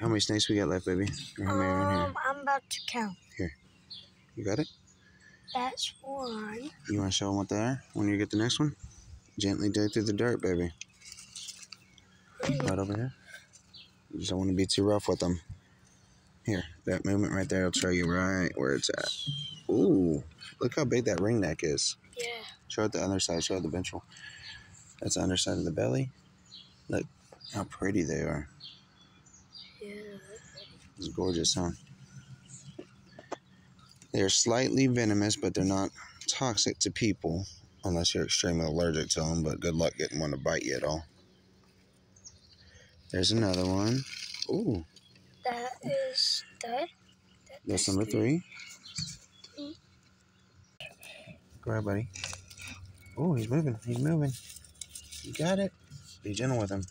How many snakes we got left, baby? Or how many are in here? Um, I'm about to count. Here. You got it? That's one. You want to show them what they are when you get the next one? Gently dig through the dirt, baby. Right over here. You just don't want to be too rough with them. Here, that movement right there will show you right where it's at. Ooh, look how big that ring neck is. Yeah. Show it the other side. Show it the ventral. That's the underside of the belly. Look how pretty they are. Yeah. It's gorgeous, huh? They're slightly venomous, but they're not toxic to people unless you're extremely allergic to them. But good luck getting one to bite you at all. There's another one. Ooh, That is that. that's number three. Go ahead, buddy. Oh, he's moving. He's moving. You got it. Be gentle with him.